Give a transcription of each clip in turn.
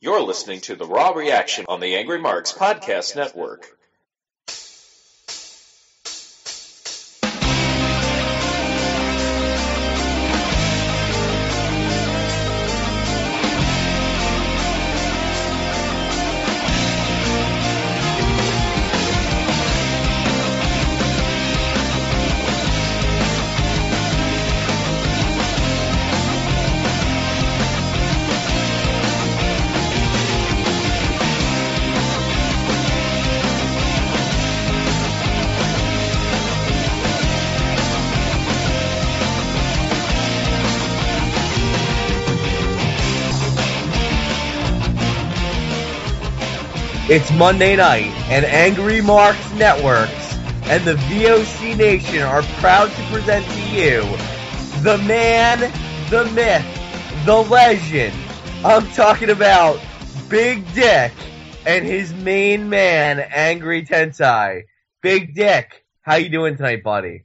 You're listening to the Raw Reaction on the Angry Marks Podcast Network. It's Monday night, and Angry Marks Networks and the VOC Nation are proud to present to you the man, the myth, the legend. I'm talking about Big Vic and his main man, Angry Tensai. Big Vic, how you doing tonight, buddy?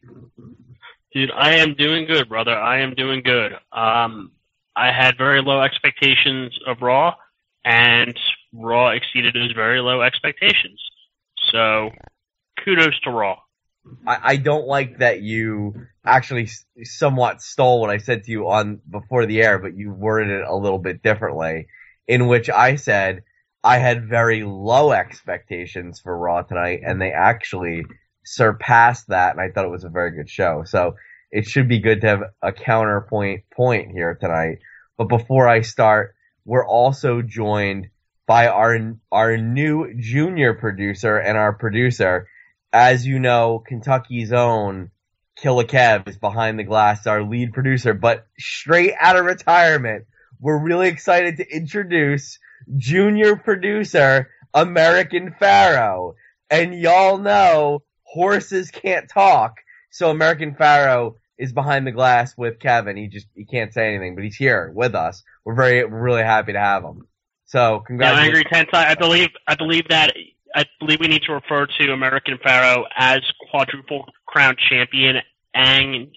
Dude, I am doing good, brother. I am doing good. Um, I had very low expectations of Raw, and Raw exceeded those very low expectations. So, kudos to Raw. I, I don't like that you actually somewhat stole what I said to you on before the air, but you worded it a little bit differently, in which I said I had very low expectations for Raw tonight, and they actually surpassed that, and I thought it was a very good show. So it should be good to have a counterpoint point here tonight. But before I start, we're also joined by our our new junior producer and our producer. As you know, Kentucky's own Killa Kev is behind the glass, our lead producer, but straight out of retirement. We're really excited to introduce junior producer American Pharoah. And y'all know horses can't talk, so American Pharoah is behind the glass with Kevin. He just he can't say anything, but he's here with us. We're very we're really happy to have him. So congratulations. Angry Tensai, I believe, I believe that, I believe we need to refer to American Pharoah as quadruple crown champion and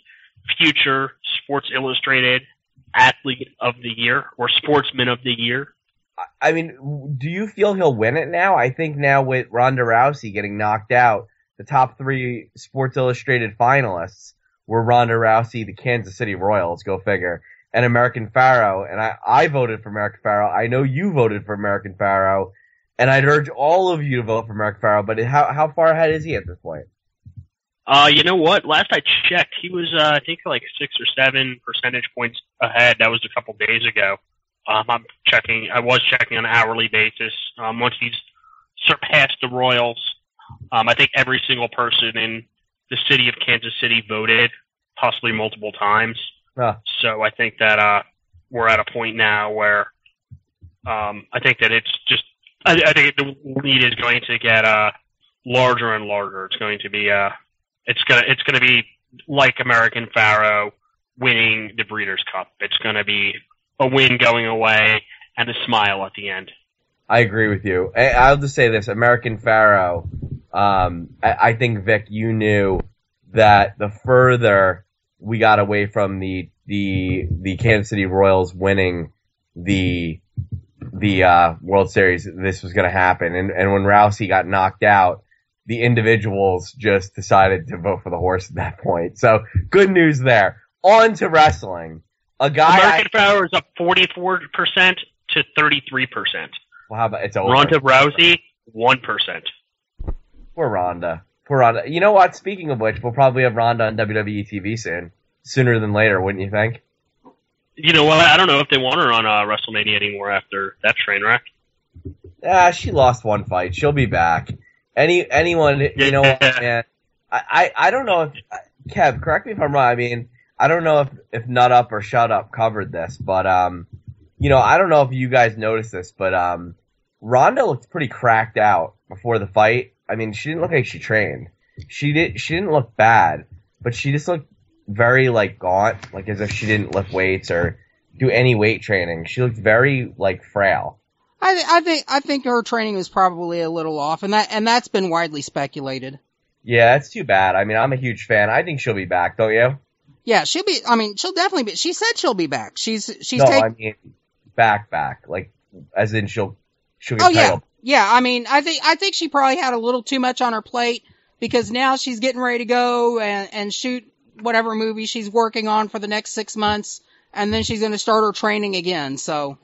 future Sports Illustrated athlete of the year or sportsman of the year. I mean, do you feel he'll win it now? I think now with Ronda Rousey getting knocked out, the top three Sports Illustrated finalists were Ronda Rousey, the Kansas City Royals, go figure, and American Pharoah. And I, I voted for American Pharoah. I know you voted for American Pharoah, and I'd urge all of you to vote for American Pharoah. But how how far ahead is he at this point? Uh, you know what? Last I checked, he was, uh, I think like six or seven percentage points ahead. That was a couple days ago. Um, I'm checking, I was checking on an hourly basis. Um, once he's surpassed the Royals, um, I think every single person in the city of Kansas City voted, possibly multiple times. So I think that, uh, we're at a point now where, um, I think that it's just, I, I think the lead is going to get, uh, larger and larger. It's going to be, uh, it's gonna it's gonna be like American Pharoah winning the Breeders' Cup. It's gonna be a win going away and a smile at the end. I agree with you. I, I'll just say this: American Pharoah. Um, I, I think Vic, you knew that the further we got away from the the the Kansas City Royals winning the the uh, World Series, this was going to happen. And and when Rousey got knocked out, the individuals just decided to vote for the horse at that point. So good news there. On to wrestling. A guy. American Pharoah is up forty four percent to thirty three percent. well, how about it's over. Ronda Rousey one percent. Poor Ronda. Poor Ronda. You know what? Speaking of which, we'll probably have Ronda on WWE TV soon. Sooner than later, wouldn't you think? You know what? I don't know if they want her on uh, WrestleMania anymore after that train wreck. Ah, she lost one fight. She'll be back. Any anyone, you know what, man? I, I I don't know if Kev, correct me if I'm wrong. I mean, I don't know if if Nut Up or Shut Up covered this, but um, you know, I don't know if you guys noticed this, but um, Ronda looked pretty cracked out before the fight. I mean, she didn't look like she trained. She did. She didn't look bad, but she just looked very like gaunt, like as if she didn't lift weights or do any weight training. She looked very like frail. I, th- I think I think her training was probably a little off, and that and that's been widely speculated. Yeah, that's too bad. I mean, I'm a huge fan. I think she'll be back, don't you? Yeah, she'll be. I mean, she'll definitely be. She said she'll be back. She's she's no, taking. I mean back, back, like as in she'll she'll get Oh yeah, title. Yeah. I mean, I think I think she probably had a little too much on her plate because now she's getting ready to go and, and shoot whatever movie she's working on for the next six months, and then she's going to start her training again. So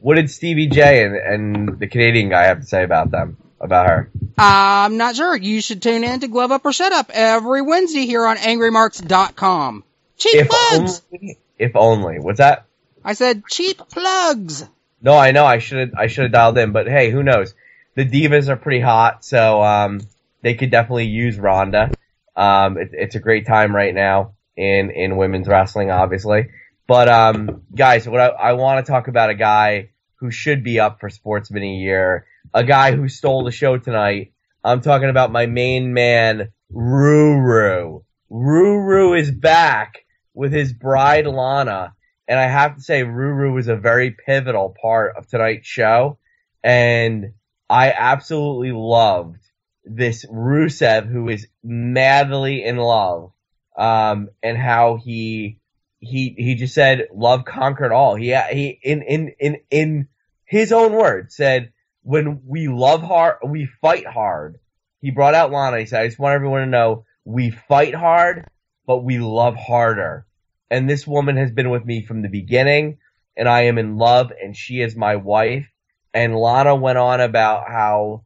What did Stevie J and, and the Canadian guy have to say about them? About her? I'm not sure. You should tune in to Glove Up or Shut Up every Wednesday here on AngryMarks.com. Cheap If plugs. only, if only. What's that? I said cheap plugs. No, I know I should have I should have dialed in, but hey, who knows? The divas are pretty hot, so um, they could definitely use Ronda. Um, it, it's a great time right now in in women's wrestling, obviously. But um, guys, what I, I want to talk about a guy who should be up for Sportsman a year, a guy who stole the show tonight. I'm talking about my main man, Ruru. Ruru is back with his bride Lana. And I have to say, Ruru was a very pivotal part of tonight's show. And I absolutely loved this Rusev who is madly in love. Um, and how he, he, he just said love conquered all. He, he, in, in, in, in his own words said, when we love hard, we fight hard. He brought out Lana. He said, I just want everyone to know we fight hard, but we love harder and this woman has been with me from the beginning and I am in love and she is my wife. And Lana went on about how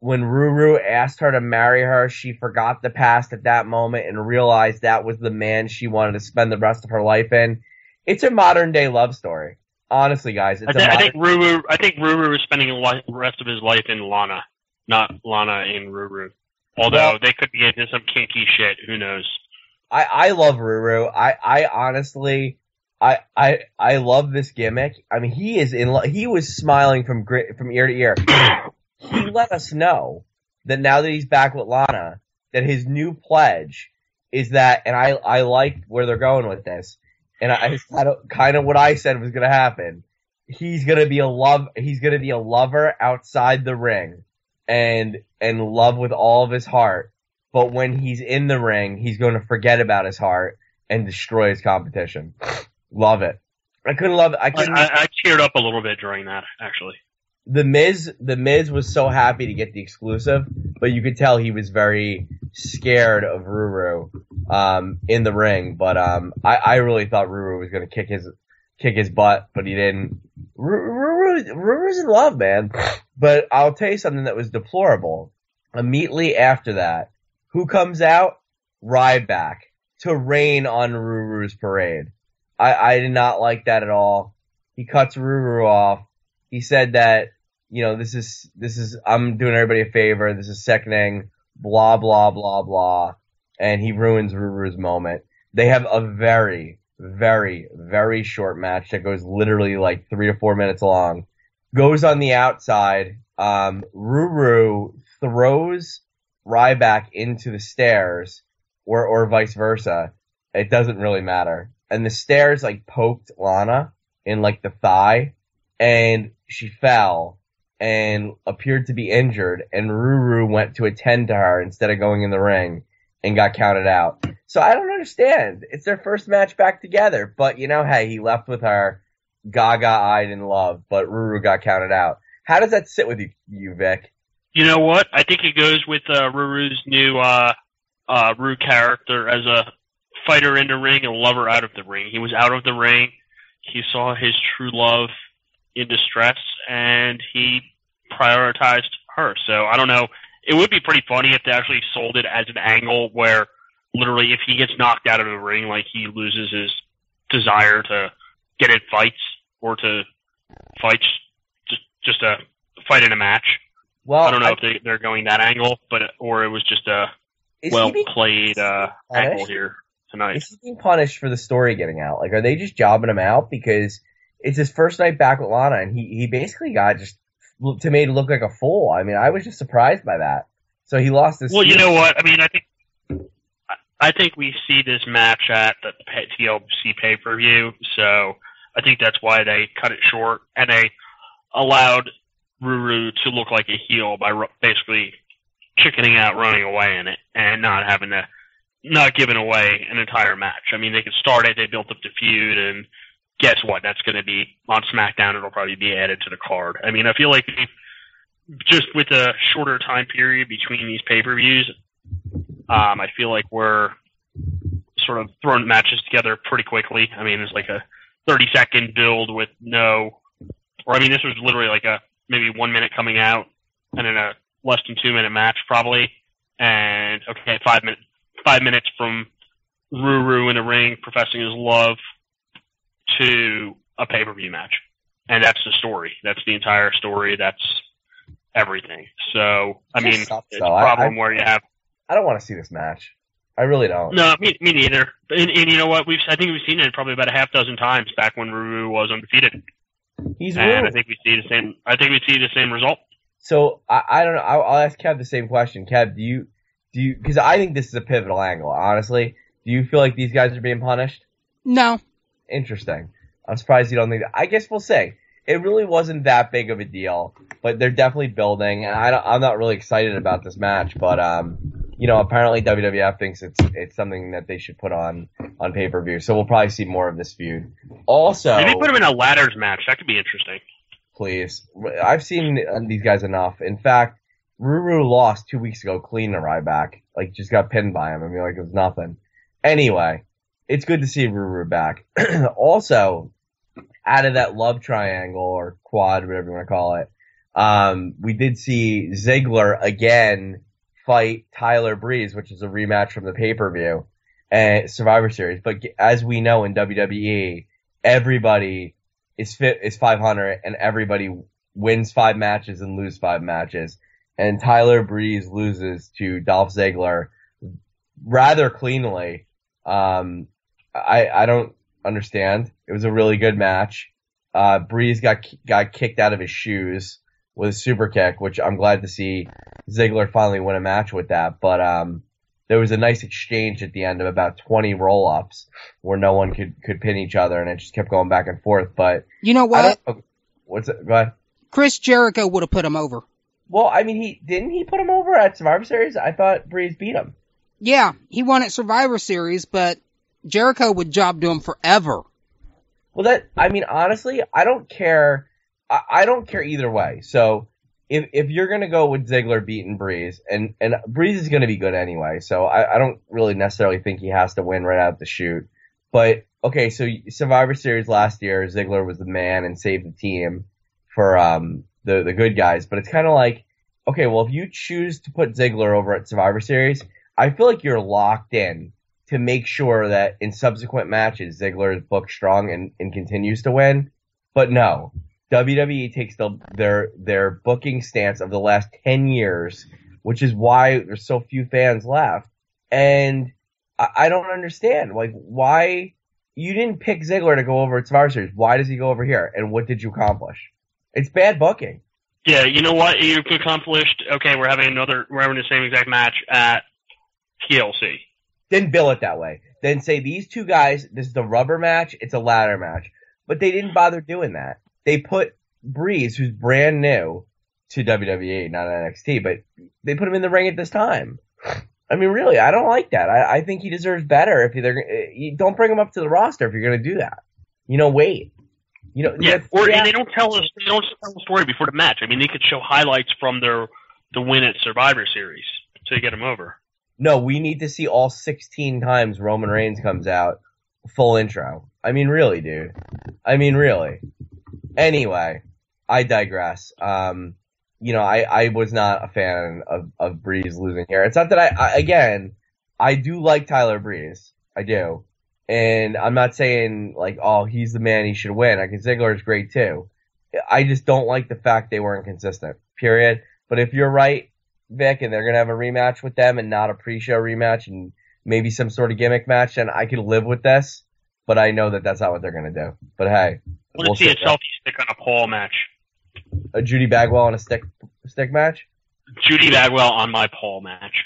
when Ruru asked her to marry her, she forgot the past at that moment and realized that was the man she wanted to spend the rest of her life in. It's a modern day love story. Honestly, guys, it's I, th- a I think Ruru. I think Ruru is spending the rest of his life in Lana, not Lana in Ruru. Although Well- they could be into some kinky shit. Who knows? I, I love Ruru. I, I honestly, I, I, I love this gimmick. I mean, he is in, lo- he was smiling from gri- from ear to ear. he let us know that now that he's back with Lana, that his new pledge is that, and I, I like where they're going with this, and I, it's kind of, kind of what I said was gonna happen. He's gonna be a love, he's gonna be a lover outside the ring, and, and love with all of his heart but when he's in the ring, he's going to forget about his heart and destroy his competition. Love it. I couldn't love it. I couldn't. I, I teared up a little bit during that. Actually, the Miz, the Miz was so happy to get the exclusive, but you could tell he was very scared of Ruru, um, in the ring. But, um, I, I really thought Ruru was going to kick his, kick his butt, but he didn't. Ruru, Ruru's in love, man. But I'll tell you something that was deplorable. Immediately after that, who comes out? Ryback to rain on Ruru's parade. I, I did not like that at all. He cuts Ruru off. He said that, you know, this is, this is, I'm doing everybody a favor. This is sickening. Blah, blah, blah, blah. And he ruins Ruru's moment. They have a very, very, very short match that goes literally like three to four minutes long. Goes on the outside. Um, Ruru throws Ryback into the stairs or, or vice versa. It doesn't really matter. And the stairs like poked Lana in like the thigh and she fell and appeared to be injured and Ruru went to attend to her instead of going in the ring and got counted out. So I don't understand. It's their first match back together, but you know, hey, he left with her gaga eyed in love, but Ruru got counted out. How does that sit with you, you Vic? You know what? I think it goes with uh, Ruru's new uh, uh, Ruru character as a fighter in the ring and lover out of the ring. He was out of the ring. He saw his true love in distress, and he prioritized her. So I don't know. It would be pretty funny if they actually sold it as an angle where literally if he gets knocked out of the ring, like he loses his desire to get in fights or to fight just just a fight in a match. Well, I don't know I- if they, they're going that angle, but or it was just a well played uh, angle here tonight. Is he being punished for the story getting out? Like, are they just jobbing him out because it's his first night back with Lana, and he he basically got just to made look like a fool. I mean, I was just surprised by that. So he lost his. Well, you know what? I mean, I think I- I think we see this match at the TLC pay per view, so I think that's why they cut it short and they allowed Ruru to look like a heel by basically chickening out, running away in it, and not having to not giving away an entire match. I mean, they could start it, they built up the feud, and guess what? That's going to be on SmackDown. It'll probably be added to the card. I mean, I feel like just with a shorter time period between these pay per views, um, I feel like we're sort of throwing matches together pretty quickly. I mean, it's like a 30 second build with no, or I mean, this was literally like a maybe one minute coming out and then a less than two minute match probably. And okay, five minutes, five minutes from Ruru in the ring professing his love to a pay per view match. And that's the story. That's the entire story. That's everything. So, I mean, it's a problem I, where you have. I don't want to see this match. I really don't. No, me, me neither. And, and you know what? We've I think we've seen it probably about a half dozen times back when Ruru was undefeated. He's and Ruru. I think we see the same. I think we see the same result. So I, I don't know. I'll, I'll ask Kev the same question. Kev, do you do you? Because I think this is a pivotal angle. Honestly, do you feel like these guys are being punished? No. Interesting. I'm surprised you don't think that. I guess we'll see. It really wasn't that big of a deal, but they're definitely building, and I don't, I'm not really excited about this match, but um, you know, apparently WWF thinks it's it's something that they should put on on pay per view, so we'll probably see more of this feud. Also, Maybe put him in a ladders match. That could be interesting. please, I've seen these guys enough. In fact, Ruru lost two weeks ago clean to Ryback, like just got pinned by him. I mean, like it was nothing. Anyway, it's good to see Ruru back. also, out of that love triangle or quad, whatever you want to call it, um, we did see Ziggler again fight Tyler Breeze, which is a rematch from the pay per view and Survivor Series. But as we know in WWE, everybody is fit is 500, and everybody wins five matches and lose five matches. And Tyler Breeze loses to Dolph Ziggler rather cleanly. Um, I I don't understand. It was a really good match. Uh, Breeze got got kicked out of his shoes with a super kick, which I'm glad to see Ziggler finally win a match with that. But um, there was a nice exchange at the end of about 20 roll ups where no one could could pin each other, and it just kept going back and forth. But You know what? What's it? Go ahead. Chris Jericho would have put him over. Well, I mean, he didn't he put him over at Survivor Series? I thought Breeze beat him. Yeah, he won at Survivor Series, but Jericho would job to him forever. Well, that I mean, honestly, I don't care. I, I don't care either way. So if if you're gonna go with Ziggler beating Breeze, and and Breeze is gonna be good anyway, so I, I don't really necessarily think he has to win right out of the shoot. But okay, so Survivor Series last year, Ziggler was the man and saved the team for um the the good guys. But it's kind of like, okay, well, if you choose to put Ziggler over at Survivor Series, I feel like you're locked in to make sure that in subsequent matches Ziggler is booked strong and, and continues to win. But no, WWE takes the, their their booking stance of the last ten years, which is why there's so few fans left. And I, I don't understand, like why you didn't pick Ziggler to go over at Survivor Series. Why does he go over here? And what did you accomplish? It's bad booking. Yeah, you know what? You accomplished. Okay, we're having another. We're having the same exact match at TLC. Then bill it that way. Then say these two guys, this is the rubber match, it's a ladder match. But they didn't bother doing that. They put Breeze, who's brand new to WWE, not NXT, but they put him in the ring at this time. I mean, really, I don't like that. I, I think he deserves better if they're. Eh, you don't bring him up to the roster if you're going to do that. You know, wait. You know, Yeah, or yeah. and they don't tell us. They don't tell the story before the match. I mean, they could show highlights from their the win at Survivor Series to get them over. No, we need to see all 16 times Roman Reigns comes out full intro. I mean, really, dude. I mean, really. Anyway, I digress. Um, you know, I, I was not a fan of, of Breeze losing here. It's not that I, I, again, I do like Tyler Breeze. I do. And I'm not saying like, oh, he's the man, he should win. I think Ziggler is great too. I just don't like the fact they weren't consistent. Period. But if you're right, Vic, and they're gonna have a rematch with them and not a pre-show rematch and maybe some sort of gimmick match, then I could live with this. But I know that that's not what they're gonna do. But hey, I want we'll to see a selfie stick on a pole match. A Judy Bagwell on a stick stick match. Judy Bagwell on my pole match.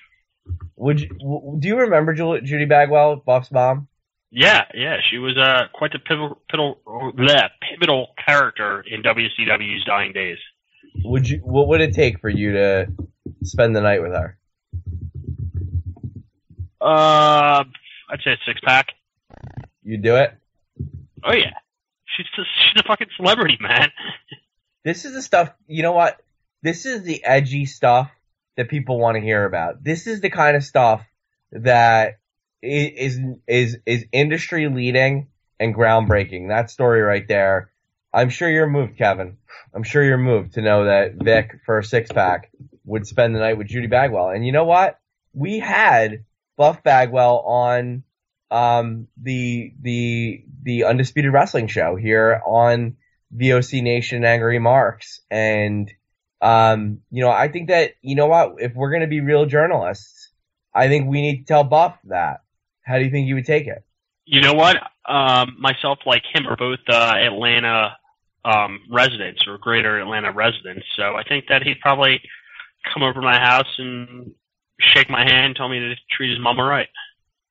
Would you, w- do you remember Ju- Judy Bagwell, Buff's mom? Yeah, yeah, she was uh, quite the pivotal, pivotal, bleh, pivotal character in WCW's dying days. Would you? What would it take for you to spend the night with her? Uh, I'd say a six pack. You do it? Oh yeah, She's a, she's a fucking celebrity, man. This is the stuff, you know what? This is the edgy stuff that people want to hear about. This is the kind of stuff that is is is industry leading and groundbreaking. That story right there. I'm sure you're moved, Kevin. I'm sure you're moved to know that Vic for a six pack would spend the night with Judy Bagwell. And you know what? We had Buff Bagwell on um, the the the undisputed wrestling show here on VOC Nation Angry Marks, and um, you know I think that you know what if we're gonna be real journalists, I think we need to tell Buff that. How do you think you would take it? You know what? Um, myself, like him, are both uh, Atlanta um, residents or greater Atlanta residents. So I think that he'd probably come over to my house and shake my hand, tell me to treat his mama right.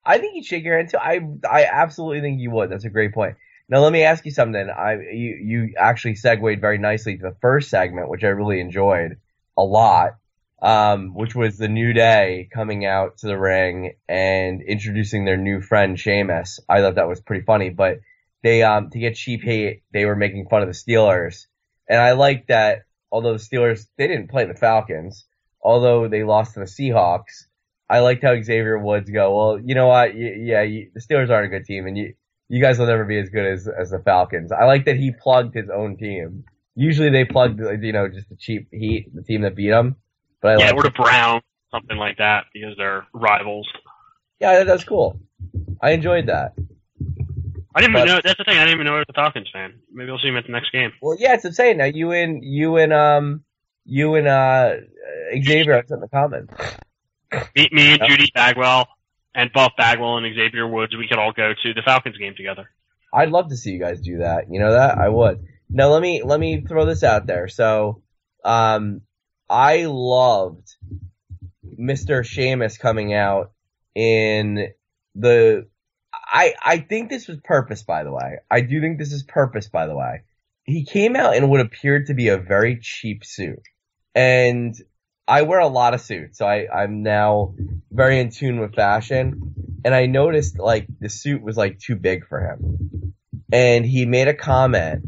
I think you'd shake your hand too. I I absolutely think you would. That's a great point. Now let me ask you something. I you you actually segued very nicely to the first segment, which I really enjoyed a lot, um, which was the New Day coming out to the ring and introducing their new friend Sheamus. I thought that was pretty funny, but they um to get cheap hate, they were making fun of the Steelers, and I like that. Although the Steelers they didn't play the Falcons, although they lost to the Seahawks, I liked how Xavier Woods go. Well, you know what? yeah, you, the Steelers aren't a good team, and you you guys will never be as good as as the Falcons. I like that he plugged his own team. Usually they plugged you know just the cheap Heat, the team that beat them. But I yeah, or the Browns, something like that, because they're rivals. Yeah, that's cool. I enjoyed that. I didn't But- even know. That's the thing. I didn't even know he was a Falcons fan. Maybe I'll see him at the next game. Well, yeah, it's insane. Now you and you and um you and uh Xavier have in the common. Me, me and Yep. Judy Bagwell and Buff Bagwell and Xavier Woods, we could all go to the Falcons game together. I'd love to see you guys do that. You know that? I would. Now let me let me throw this out there. So um I loved Mr. Sheamus coming out in the I I think this was purpose by the way. I do think this is purpose by the way. He came out in what appeared to be a very cheap suit. And I wear a lot of suits, so I, I'm now very in tune with fashion. And I noticed like the suit was like too big for him. And he made a comment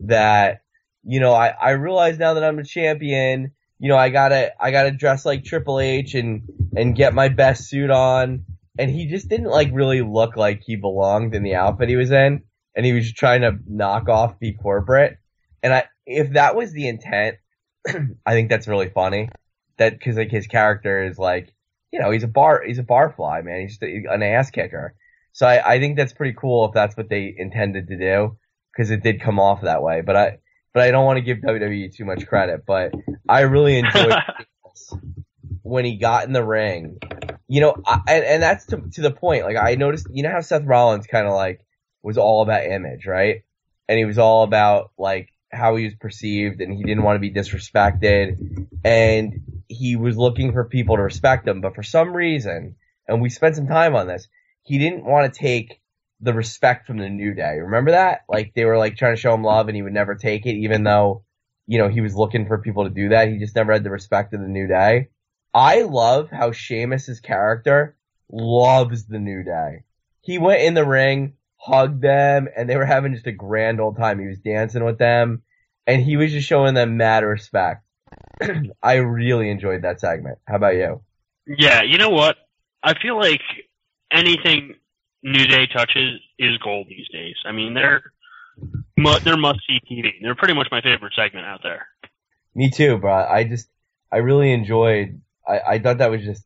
that, you know, I, I realize now that I'm a champion, you know, I gotta, I gotta dress like Triple H and, and get my best suit on. And he just didn't like really look like he belonged in the outfit he was in. And he was trying to knock off be corporate. And I, if that was the intent, I think that's really funny. That, cause like his character is like, you know, he's a bar, he's a barfly, man. He's just a, an ass kicker. So I, I think that's pretty cool if that's what they intended to do, because it did come off that way. But I, but I don't want to give WWE too much credit. But I really enjoyed when he got in the ring. You know, I, and, and that's to, to the point. Like I noticed, you know how Seth Rollins kind of like was all about image, right? And he was all about like how he was perceived, and he didn't want to be disrespected, and he was looking for people to respect him. But for some reason, and we spent some time on this, he didn't want to take the respect from the New Day. Remember that? Like they were like trying to show him love, and he would never take it, even though you know he was looking for people to do that. He just never had the respect of the New Day. I love how Sheamus's character loves the New Day. He went in the ring, hugged them, and they were having just a grand old time. He was dancing with them, and he was just showing them mad respect. I really enjoyed that segment. How about you? Yeah, you know what? I feel like anything New Day touches is gold these days. I mean, they're they're must see TV. They're pretty much my favorite segment out there. Me too, bro. I just, I really enjoyed. I, I thought that was just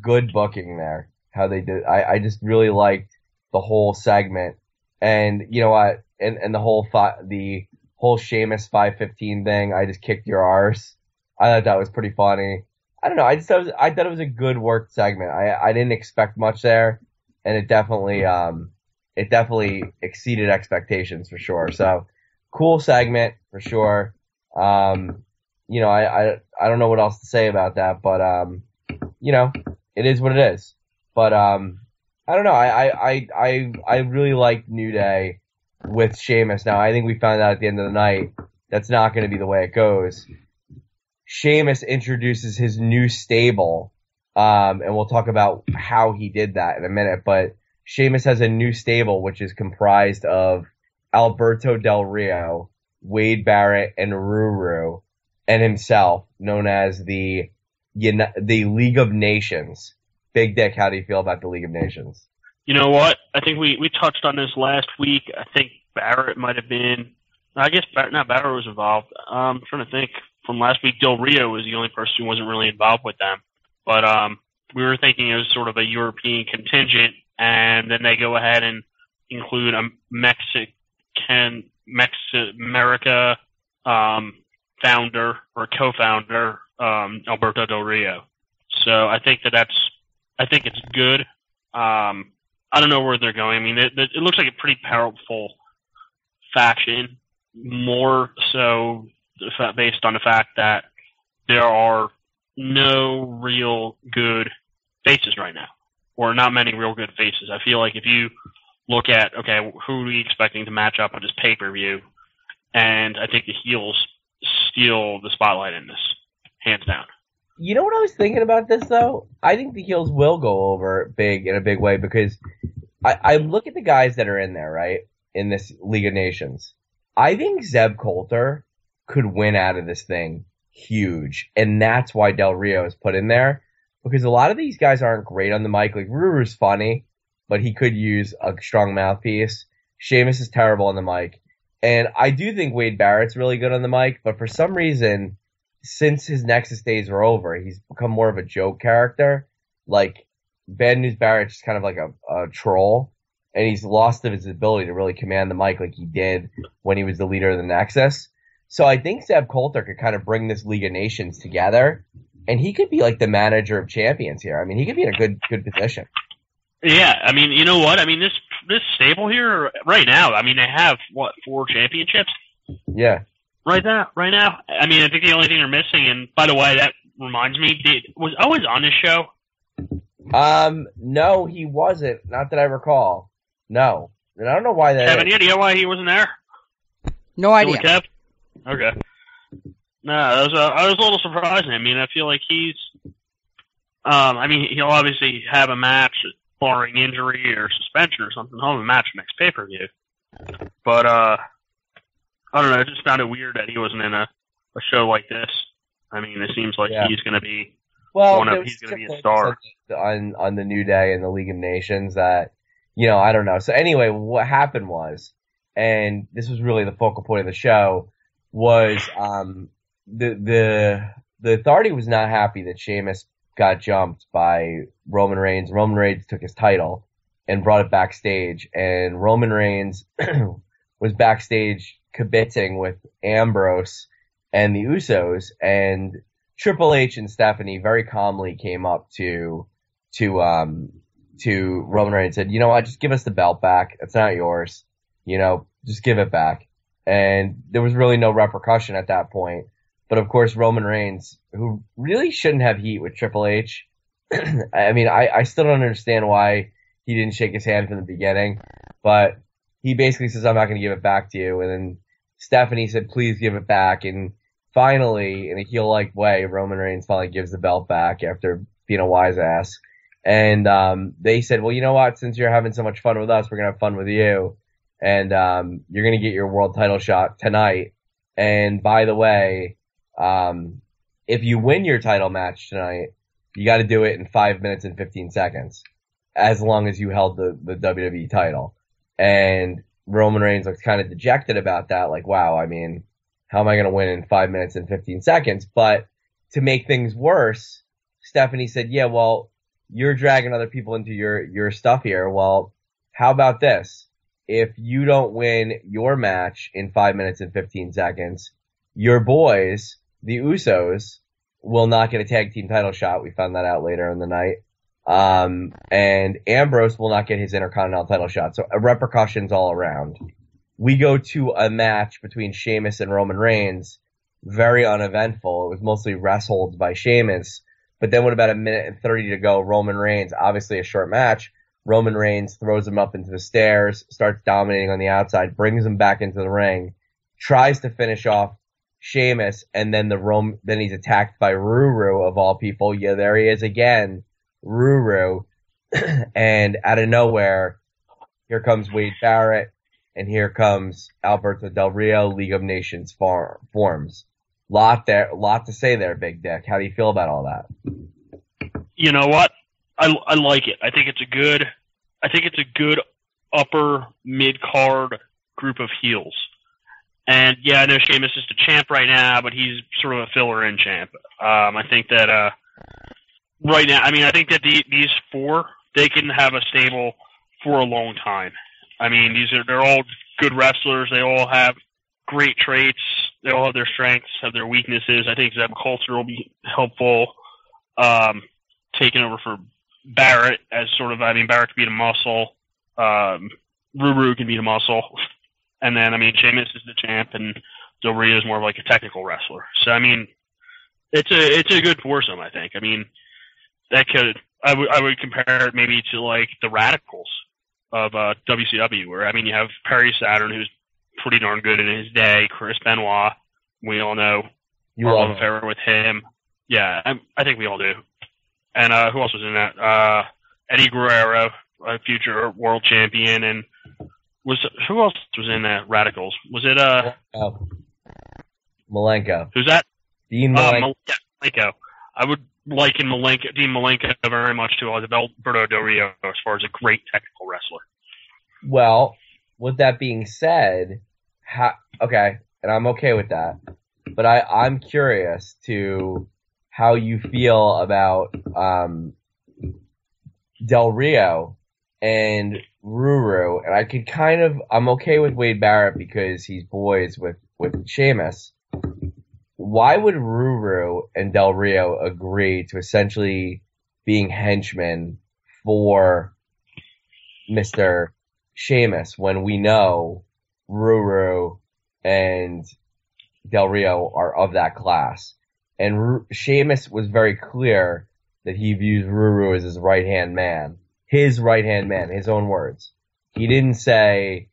good booking there. How they did. I, I just really liked the whole segment, and you know what? And and the whole thought the whole five fifteen thing. I just kicked your arse. I thought that was pretty funny. I don't know. I just thought it was, I thought it was a good worked segment. I I didn't expect much there, and it definitely um it definitely exceeded expectations for sure. So cool segment for sure. Um, you know, I, I I don't know what else to say about that, but um, you know, it is what it is. But um, I don't know. I I I I, I really like New Day with Sheamus. Now I think we found out at the end of the night that's not going to be the way it goes. Sheamus introduces his new stable, um, and we'll talk about how he did that in a minute. But Sheamus has a new stable, which is comprised of Alberto Del Rio, Wade Barrett, and Ruru, and himself, known as the the League of Nations. Big Vic, how do you feel about the League of Nations? You know what? I think we we touched on this last week. I think Barrett might have been. I guess Barrett, not Barrett was involved. I'm trying to think. From last week, Del Rio was the only person who wasn't really involved with them. But um, we were thinking it was sort of a European contingent, and then they go ahead and include a Mexican Mex America um, founder or co-founder um, Alberto Del Rio. So I think that that's I think it's good. Um, I don't know where they're going. I mean, it, it looks like a pretty powerful faction, more so based on the fact that there are no real good faces right now, or not many real good faces. I feel like if you look at okay, who are we expecting to match up on this pay per view, and I think the heels steal the spotlight in this, hands down. You know what I was thinking about this though? I think the heels will go over big in a big way because I, I look at the guys that are in there, right? In this League of Nations. I think Zeb Colter could win out of this thing huge. And that's why Del Rio is put in there. Because a lot of these guys aren't great on the mic. Like Ruru's funny, but he could use a strong mouthpiece. Sheamus is terrible on the mic. And I do think Wade Barrett's really good on the mic, but for some reason, since his Nexus days were over, he's become more of a joke character. Like Bad News Barrett's just kind of like a, a troll, and he's lost of his ability to really command the mic like he did when he was the leader of the Nexus. So I think Zeb Colter could kind of bring this League of Nations together, and he could be like the manager of champions here. I mean, he could be in a good good position. Yeah, I mean, you know what? I mean, this this stable here right now. I mean, they have what four championships? Yeah. Right now, right now. I mean, I think the only thing they're missing, and by the way, that reminds me, did was Owens on this show? Um, no, he wasn't. Not that I recall. No, and I don't know why that. Have any idea why he wasn't there? No idea. Kev? Okay. No, I was, uh, I was a little surprised. I mean, I feel like he's. Um, I mean, he'll obviously have a match, barring injury or suspension or something. He'll have a match next pay per view. But uh, I don't know. It just sounded weird that he wasn't in a, a show like this. I mean, it seems like Yeah. he's going to be well, one of- he's gonna be a star. on on the New Day and the League of Nations that you know I don't know. So anyway, what happened was, and this was really the focal point of the show, was um the the the authority was not happy that Sheamus got jumped by Roman Reigns. Roman Reigns took his title and brought it backstage, and Roman Reigns was backstage kibitzing with Ambrose and the Usos, and Triple H and Stephanie very calmly came up to to um to Roman Reigns and said, you know what, just give us the belt back. It's not yours. You know, just give it back. And there was really no repercussion at that point. But of course, Roman Reigns, who really shouldn't have heat with Triple H. I mean, I, I still don't understand why he didn't shake his hand from the beginning, but he basically says, I'm not going to give it back to you. And then Stephanie said, please give it back. And finally, in a heel like way, Roman Reigns finally gives the belt back after being a wise ass. And um, they said, well, you know what? Since you're having so much fun with us, we're going to have fun with you. And um, you're going to get your world title shot tonight. And by the way, um, if you win your title match tonight, you got to do it in five minutes and 15 seconds, as long as you held the, the WWE title. And Roman Reigns looks kind of dejected about that. Like, wow, I mean, how am I going to win in five minutes and 15 seconds? But to make things worse, Stephanie said, yeah, well, you're dragging other people into your, your stuff here. Well, how about this? If you don't win your match in five minutes and 15 seconds, your boys, the Usos, will not get a tag team title shot. We found that out later in the night. Um, and Ambrose will not get his Intercontinental title shot. So uh, repercussions all around. We go to a match between Sheamus and Roman Reigns. Very uneventful. It was mostly wrestled by Sheamus. But then with about a minute and 30 to go, Roman Reigns, obviously a short match, Roman Reigns throws him up into the stairs, starts dominating on the outside, brings him back into the ring, tries to finish off Sheamus, and then the Rome, then he's attacked by Ruru of all people. Yeah, there he is again, Ruru. and out of nowhere, here comes Wade Barrett and here comes Alberto Del Rio, League of Nations far, forms. Lot there, lot to say there, Big Vic. How do you feel about all that? You know what? I, I like it. I think it's a good. I think it's a good upper mid card group of heels. And yeah, I know Sheamus is the champ right now, but he's sort of a filler in champ. Um, I think that uh, right now, I mean, I think that the, these four they can have a stable for a long time. I mean, these are they're all good wrestlers. They all have great traits. They all have their strengths, have their weaknesses. I think Zeb Colter will be helpful. Um, taking over for Barrett as sort of, I mean, Barrett can be a muscle. Um, Ruru can be a muscle. And then, I mean, Sheamus is the champ, and Del Rio is more of like a technical wrestler. So, I mean, it's a it's a good foursome. I think. I mean, that could I would I would compare it maybe to like the Radicalz of uh, WCW, where I mean, you have Perry Saturn, who's pretty darn good in his day. Chris Benoit, we all know. You our all affair with him. Yeah, I, I think we all do. And uh, who else was in that? Uh, Eddie Guerrero, a future world champion, and was who else was in that Radicalz? Was it uh oh. Malenko, who's that? Dean Uh, Malenko. Malenko. I would liken Malenko, Dean Malenko very much to Alberto Del Rio as far as a great technical wrestler. Well, with that being said, okay, and I'm okay with that, but I, I'm curious to how you feel about, um, Del Rio and Ruru, and I could kind of, I'm okay with Wade Barrett because he's boys with, with Sheamus. Why would Ruru and Del Rio agree to essentially being henchmen for Mr. Sheamus when we know Ruru and Del Rio are of that class. And Ru- Sheamus was very clear that he views Ruru as his right hand man. His right hand man, his own words. He didn't say,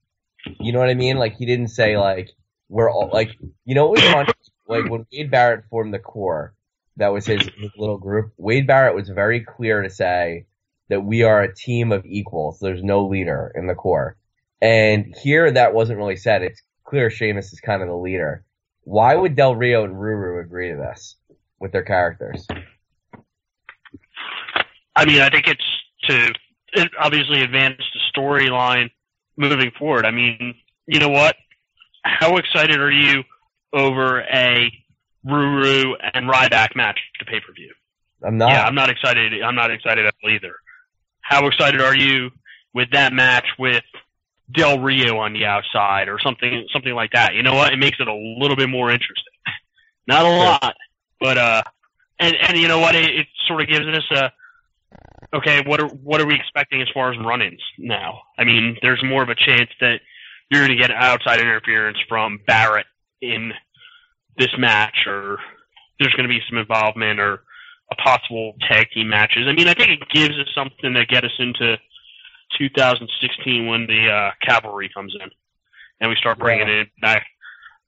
you know what I mean? Like, he didn't say, like, we're all, like, you know what was funny? Like, when Wade Barrett formed the Corre, that was his, his little group, Wade Barrett was very clear to say that we are a team of equals. There's no leader in the Corre. And here that wasn't really said. It's clear Sheamus is kind of the leader. Why would Del Rio and Ruru agree to this with their characters? I mean, I think it's to it obviously advance the storyline moving forward. I mean, you know what? How excited are you over a Ruru and Ryback match to pay per view? I'm not. Yeah, I'm not excited. I'm not excited at all either. How excited are you with that match with Del Rio on the outside or something something like that? You know what? It makes it a little bit more interesting. Not a lot, but uh, and and you know what? It, it sort of gives us a okay. What are what are we expecting as far as run-ins now? I mean, there's more of a chance that you're going to get outside interference from Barrett in this match, or there's going to be some involvement or a possible tag team matches. I mean, I think it gives us something to get us into 2016 when the uh, cavalry comes in, and we start bringing in back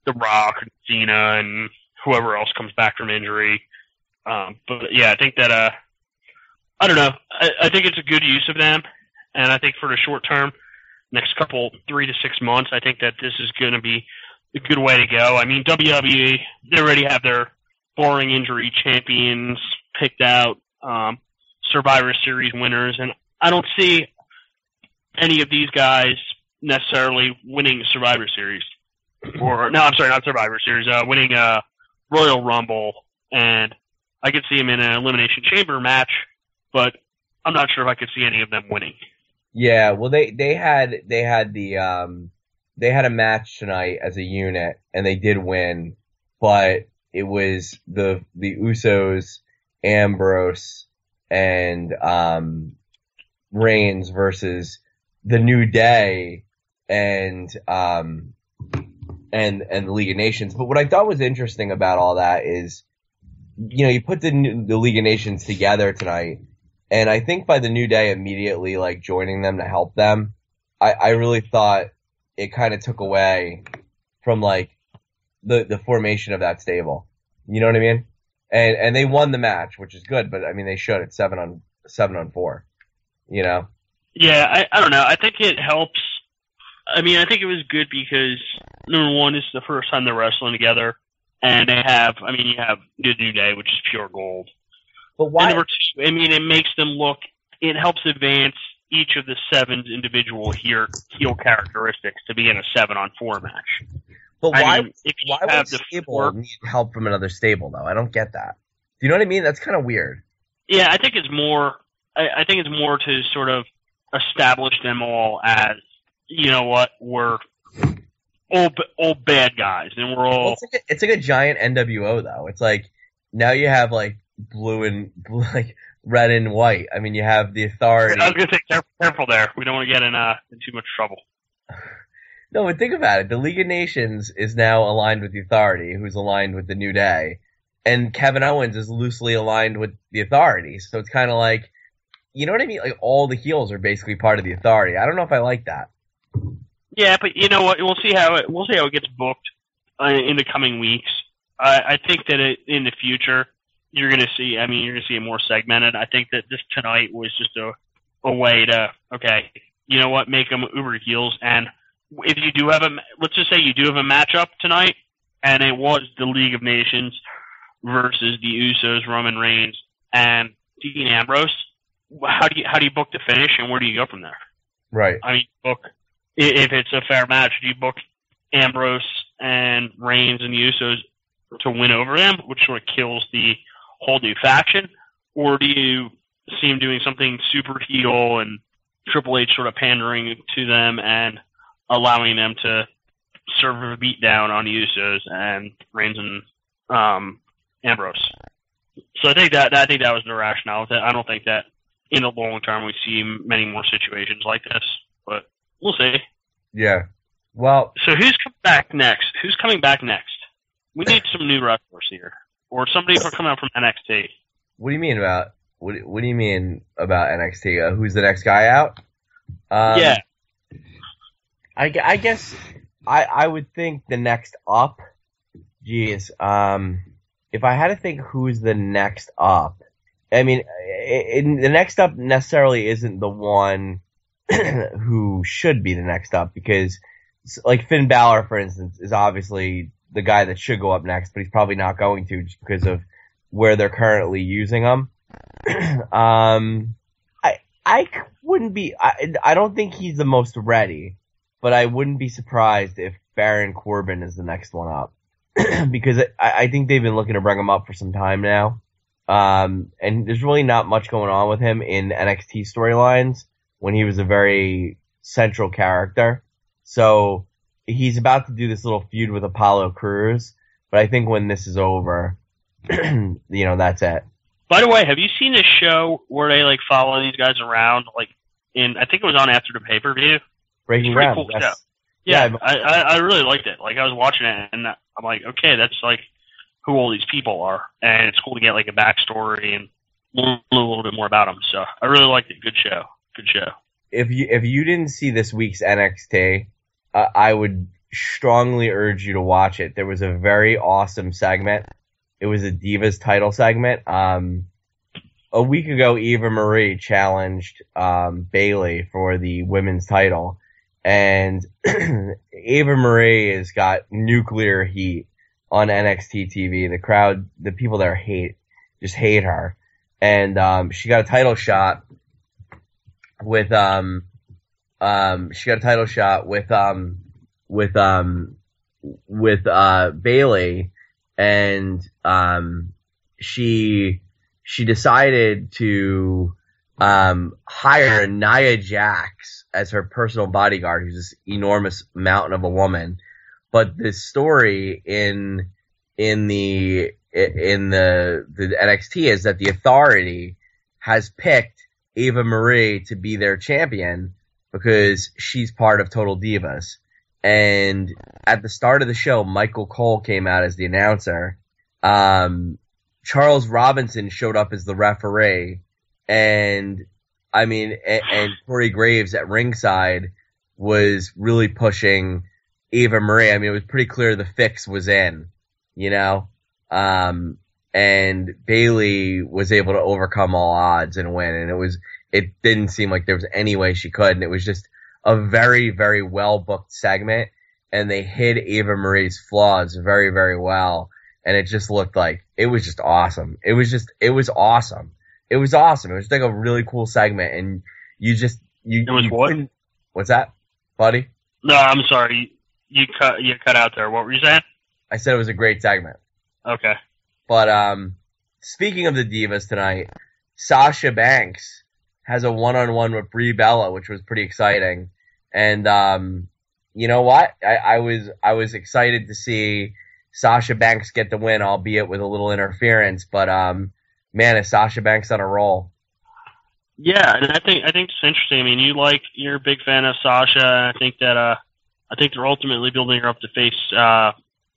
the Rock, and Cena, and whoever else comes back from injury. Um, but yeah, I think that uh, I don't know. I, I think it's a good use of them, and I think for the short term, next couple three to six months, I think that this is going to be a good way to go. I mean, WWE they already have their boring injury champions picked out, um, Survivor Series winners, and I don't see any of these guys necessarily winning Survivor Series. Or no, I'm sorry, not Survivor Series. Uh, winning a Royal Rumble, and I could see him in an Elimination Chamber match, but I'm not sure if I could see any of them winning. Yeah, well they they had they had the um they had a match tonight as a unit and they did win, but it was the the Usos, Ambrose, and um Reigns versus the New Day and um and and the League of Nations. But what I thought was interesting about all that is, you know, you put the the League of Nations together tonight, and I think by the New Day immediately like joining them to help them, I I really thought it kind of took away from like the the formation of that stable. You know what I mean? And and they won the match, which is good. But I mean, they should at seven on seven on four. You know? Yeah, I, I don't know. I think it helps. I mean, I think it was good because number one, it's the first time they're wrestling together, and they have. I mean, you have the New Day, which is pure gold. But And why? number two, I mean, it makes them look. It helps advance each of the seven's individual heel, heel characteristics to be in a seven on four match. But I why? mean, if you why would have the stable four, need help from another stable though? I don't get that. Do you know what I mean? That's kind of weird. yeah, I think it's more. I, I think it's more to sort of establish them all as you know what we're all b- all bad guys, and we're all Well, it's, like a, it's like a giant NWO though. It's like now you have like blue and blue, like red and white. I mean, you have the authority. I was gonna say careful, careful there. We don't want to get in uh in too much trouble. No, but think about it. The League of Nations is now aligned with the Authority, who's aligned with the New Day, and Kevin Owens is loosely aligned with the Authority. So it's kind of like, you know what I mean? Like all the heels are basically part of the Authority. I don't know if I like that. Yeah, but you know what? We'll see how it we'll see how it gets booked uh, in the coming weeks. I, I think that it, in the future you're going to see. I mean, you're going to see it more segmented. I think that this tonight was just a a way to okay, you know what? Make them uber heels, and if you do have a let's just say you do have a matchup tonight, and it was the League of Nations versus the Usos, Roman Reigns, and Dean Ambrose. How do you how do you book the finish, and where do you go from there? Right. I mean, book if it's a fair match, do you book Ambrose and Reigns and the Usos to win over them, which sort of kills the whole new faction, or do you see him doing something super heel and Triple H sort of pandering to them and allowing them to serve a beatdown on Usos and Reigns and um, Ambrose? So I think that I think that was the rationale. with it. I don't think that in the long term we see many more situations like this, but we'll see. Yeah. Well, So who's coming back next? Who's coming back next? We need some new wrestlers here, or somebody from coming out from NXT. what do you mean about what? What do you mean about NXT? Uh, who's the next guy out? Um, yeah, I, I guess I I would think the next up. Geez, um, if I had to think who's the next up, I mean, i i the next up necessarily isn't the one who should be the next up because, like Finn Balor, for instance, is obviously the guy that should go up next, but he's probably not going to just because of where they're currently using him. um, I I wouldn't be. I I don't think he's the most ready but I wouldn't be surprised if Baron Corbin is the next one up because I, I think they've been looking to bring him up for some time now. Um, and there's really not much going on with him in NXT storylines when he was a very central character. So he's about to do this little feud with Apollo Crews, but I think when this is over, you know, that's it. By the way, have you seen this show where they like follow these guys around? Like, in I think it was on after the pay per view. Breaking ground. cool yes. Yeah, Yeah, I, I I really liked it. Like I was watching it, and I'm like, okay, that's like who all these people are, and it's cool to get like a backstory and learn a little bit more about them. So I really liked it. Good show. Good show. if you if you didn't see this week's NXT, uh, I would strongly urge you to watch it. There was a very awesome segment. It was a Divas title segment. Um, a week ago, Eva Marie challenged um, Bayley for the women's title, and Eva Marie has got nuclear heat on NXT TV. The crowd, the people there hate, just hate her, and um, she got a title shot with um um she got a title shot with um with um with uh Bayley. And um she she decided to um hire Nia Jax as her personal bodyguard who's this enormous mountain of a woman. But the story in in the in the the NXT is that the authority has picked Eva Marie to be their champion because she's part of Total Divas. And at the start of the show, Michael Cole came out as the announcer. Um, Charles Robinson showed up as the referee. And I mean, and, and Corey Graves at ringside was really pushing Eva Marie. I mean, it was pretty clear the fix was in, you know? Um, and Bayley was able to overcome all odds and win. And it was, it didn't seem like there was any way she could. And it was just a very, very well booked segment and they hid Eva Marie's flaws very, very well. And it just looked like it was just awesome. It was just, it was awesome. It was awesome. It was like a really cool segment and you just, you, It was you what? What's that, buddy? No, I'm sorry. You cut you cut out there. What were you saying? I said it was a great segment. Okay. But um, speaking of the divas tonight, Sasha Banks has a one-on-one with Brie Bella, which was pretty exciting. And um, you know what? I, I was I was excited to see Sasha Banks get the win, albeit with a little interference. But um, man, is Sasha Banks on a roll? Yeah, and I think I think it's interesting. I mean, you like you're a big fan of Sasha, and I think that uh, I think they're ultimately building her up to face uh,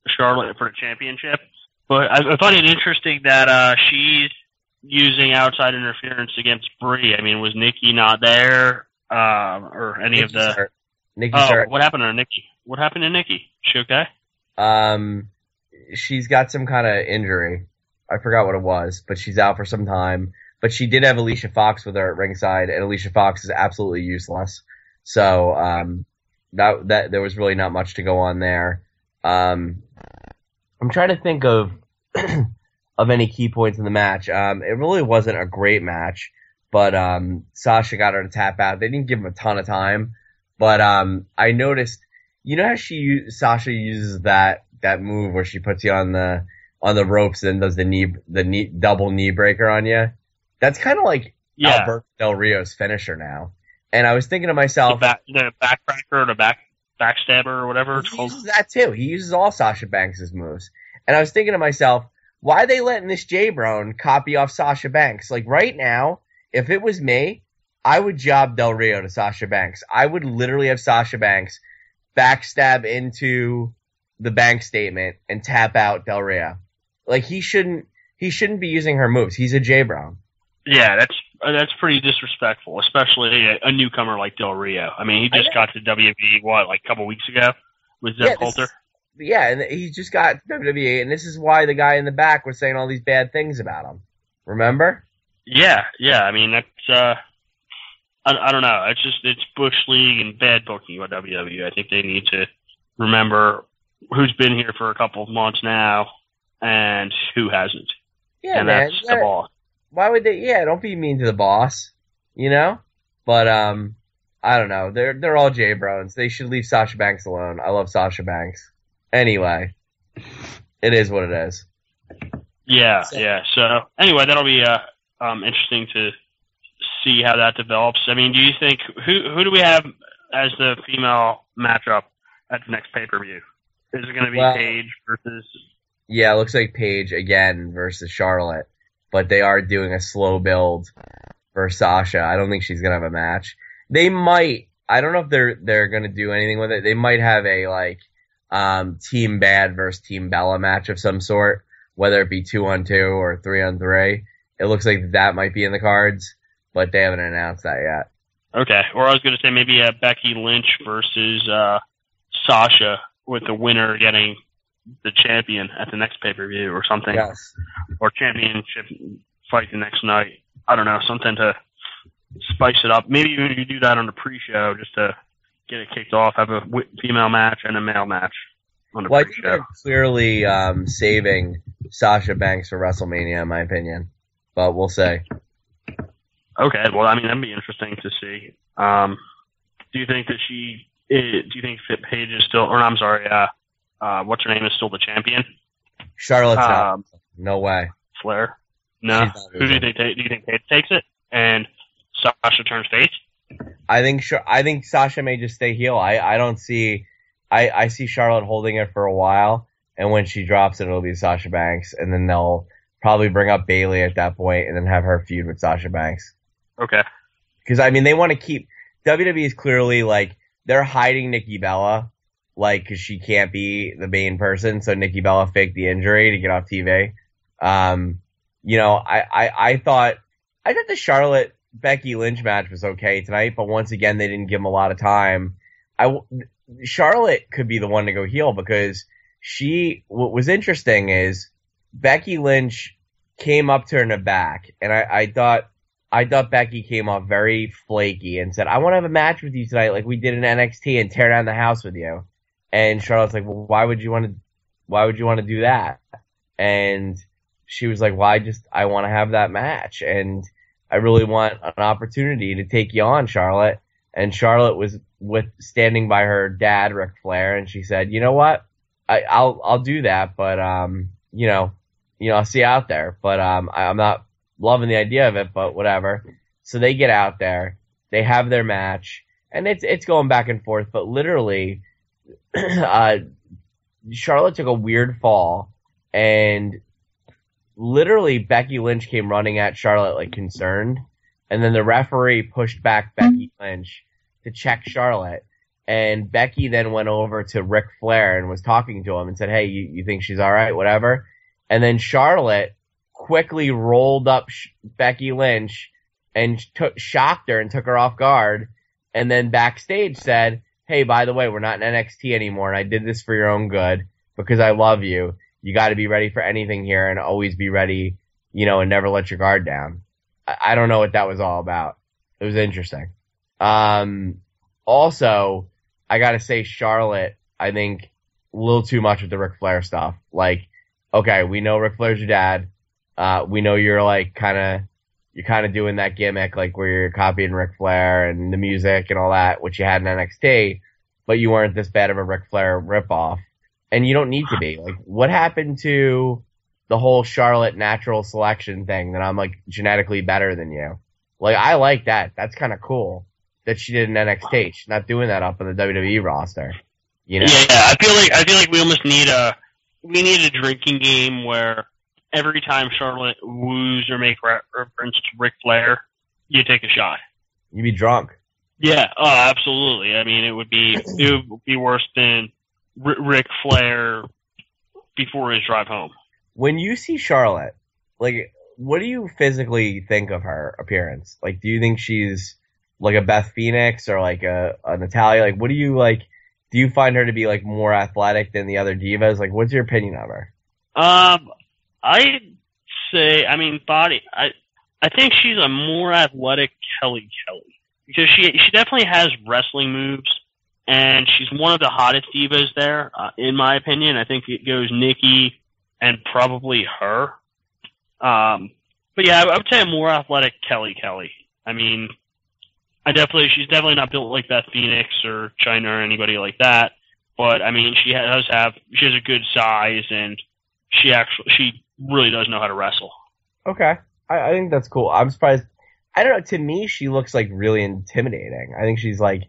Charlotte for the championship. But I, I find it interesting that uh, she's using outside interference against Brie. I mean, was Nikki not there, uh, or any of the? hurt. Nikki's Oh, hurt. what happened to Nikki? What happened to Nikki? She okay? Um, she's got some kind of injury. I forgot what it was, but she's out for some time. But she did have Alicia Fox with her at ringside, and Alicia Fox is absolutely useless. So um, that that there was really not much to go on there. Um, I'm trying to think of of any key points in the match. Um, it really wasn't a great match, but um, Sasha got her to tap out. They didn't give him a ton of time, but um, I noticed. You know how she Sasha uses that that move where she puts you on the on the ropes and does the knee the knee double knee breaker on you. That's kind of like Yeah, Alberto Del Rio's finisher now. And I was thinking to the myself, back the backcracker or the back backstabber or whatever it's he uses that too. He uses all Sasha Banks' moves. And I was thinking to myself, why are they letting this jabroni copy off Sasha Banks? Like right now, if it was me, I would job Del Rio to Sasha Banks. I would literally have Sasha Banks backstab into the bank statement and tap out Del Rio. Like he shouldn't he shouldn't be using her moves. He's a jabroni. Yeah, that's that's pretty disrespectful, especially a, a newcomer like Del Rio. I mean, he just got to WWE what like a couple weeks ago with Zeb Yeah, Colter. is- Yeah, and he just got WWE, and this is why the guy in the back was saying all these bad things about him. Remember? Yeah, yeah. I mean, that's uh, I, I don't know. It's just it's bush league and bad booking with WWE. I think they need to remember who's been here for a couple of months now and who hasn't, Yeah, and man. that's the boss. Why would they? Yeah, don't be mean to the boss. You know. But um, I don't know. They're they're all jabronis. They should leave Sasha Banks alone. I love Sasha Banks. Anyway, it is what it is. Yeah, So- yeah. So anyway, that'll be uh, um, interesting to see how that develops. I mean, do you think who who do we have as the female matchup at the next pay per view? Is it going to be Well- Paige versus? Yeah, it looks like Paige again versus Charlotte, but they are doing a slow build for Sasha. I don't think she's gonna have a match. They might. I don't know if they're they're gonna do anything with it. They might have a like um Team Bad versus Team Bella match of some sort, whether it be two on two or three on three. It looks like that might be in the cards, but they haven't announced that yet. Okay, or I was going to say maybe uh, Becky Lynch versus uh, Sasha, with the winner getting the champion at the next pay per view or something, Yes. or championship fight the next night. I don't know, something to spice it up. Maybe even you do that on the pre-show just to get it kicked off. Have a female match and a male match on the Well, pre-show. they're clearly um, saving Sasha Banks for WrestleMania, in my opinion. But we'll see. Okay, well, I mean that'd be interesting to see. Um, do you think that she? Do you think Fit Paige is still? Or I'm sorry, uh, uh, what's her name is still the champion? Charlotte's not. Um, No way. Flair. No. Who do you think? Do you think Paige takes it and Sasha turns face? I think I think Sasha may just stay heel. I, I don't see I, I see Charlotte holding it for a while, and when she drops it, it'll be Sasha Banks, and then they'll probably bring up Bayley at that point, and then have her feud with Sasha Banks. Okay. Because I mean, they want to keep WWE is clearly like they're hiding Nikki Bella, like because she can't be the main person, so Nikki Bella faked the injury to get off TV. Um, you know, I, I, I thought I thought the Charlotte Becky Lynch match was okay tonight, but once again they didn't give him a lot of time. I Charlotte could be the one to go heel because she what was interesting is Becky Lynch came up to her in the back, and I, I thought I thought Becky came off very flaky and said, I want to have a match with you tonight, like we did in NXT and tear down the house with you. And Charlotte's like, well, why would you want to, why would you want to do that? And she was like, well, I just, I want to have that match. And I really want an opportunity to take you on, Charlotte. And Charlotte was with standing by her dad, Ric Flair, and she said, you know what? I, I'll, I'll do that, but, um, you know, you know, I'll see you out there, but, um, I, I'm not loving the idea of it, but whatever. So they get out there, they have their match, and it's, it's going back and forth, but literally, uh, Charlotte took a weird fall and literally Becky Lynch came running at Charlotte like concerned, and then the referee pushed back mm-hmm. Becky Lynch to check Charlotte. And Becky then went over to Ric Flair and was talking to him and said, "Hey, you, you think she's all right? Whatever." And then Charlotte quickly rolled up Sh- Becky Lynch and took shocked her and took her off guard. And then backstage said, "Hey, by the way, we're not in NXT anymore, and I did this for your own good because I love you. You got to be ready for anything here, and always be ready, you know, and never let your guard down." I, I don't know what that was all about. It was interesting. Um, also, I gotta say, Charlotte, I think a little too much with the Ric Flair stuff. Like, okay, we know Ric Flair's your dad. Uh, we know you're like kind of, you're kind of doing that gimmick, like where you're copying Ric Flair and the music and all that, which you had in NXT, but you weren't this bad of a Ric Flair ripoff. And you don't need to be. Like, what happened to the whole Charlotte natural selection thing that I'm like genetically better than you? Like, I like that. That's kind of cool that she did in NXT. She's not doing that up on the WWE roster. You know? Yeah, yeah. I feel like I feel like we almost need a we need a drinking game where every time Charlotte woos or make re- reference to Ric Flair, you take a shot. You'd be drunk. Yeah, oh, absolutely. I mean, it would be it would be worse than R- Ric Flair before his drive home. When you see Charlotte, like, what do you physically think of her appearance? Like, do you think she's like a Beth Phoenix or like a, a Natalya? Like, what do you like? Do you find her to be like more athletic than the other divas? Like, what's your opinion of her? Um, I say, I mean, body. I I think she's a more athletic Kelly Kelly because she she definitely has wrestling moves, and she's one of the hottest divas there, uh, in my opinion. I think it goes Nikki and probably her. Um, but yeah, I would say a more athletic Kelly Kelly. I mean, I definitely she's definitely not built like Beth Phoenix or Chyna or anybody like that. But I mean, she does have she has a good size and she actually she really does know how to wrestle. Okay, I, I think that's cool. I'm surprised. I don't know. To me, she looks like really intimidating. I think she's like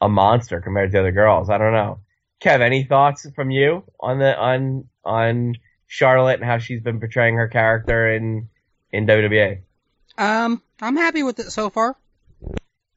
a monster compared to other girls. I don't know. Kev, any thoughts from you on the on on Charlotte and how she's been portraying her character in in WWE? Um, I'm happy with it so far.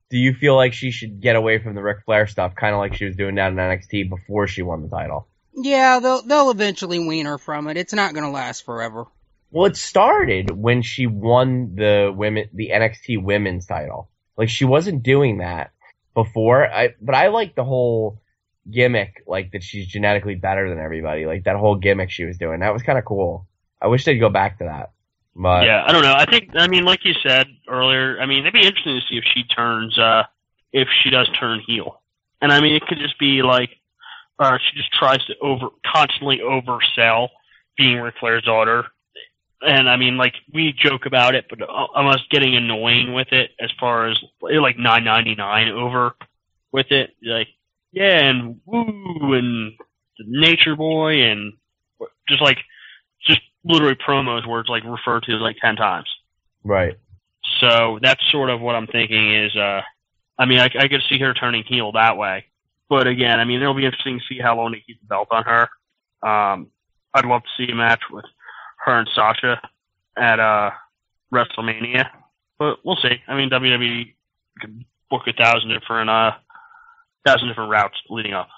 Do you feel like she should get away from the Ric Flair stuff, kind of like she was doing down in NXT before she won the title? Yeah, they'll they'll eventually wean her from it. It's not gonna last forever. Well, it started when she won the women, the NXT Women's title. Like she wasn't doing that before. I, but I like the whole gimmick, like that she's genetically better than everybody. Like that whole gimmick she was doing. That was kind of cool. I wish they'd go back to that. But Yeah, I don't know. I think I mean, like you said earlier, I mean, it'd be interesting to see if she turns, uh, if she does turn heel. And I mean, it could just be like, uh, she just tries to over constantly oversell being Ric Flair's daughter. And I mean, like we joke about it, but almost getting annoying with it as far as like nine ninety nine over with it. Like, yeah, and woo, and the Nature Boy, and just like just literally promos where it's like referred to like ten times. right. So that's sort of what I'm thinking is, uh, I mean, I, I could see her turning heel that way. But again, I mean, it'll be interesting to see how long they keep the belt on her. Um, I'd love to see a match with her and Sasha at, uh, WrestleMania. But we'll see. I mean, WWE could book a thousand different, uh, thousand different routes leading up.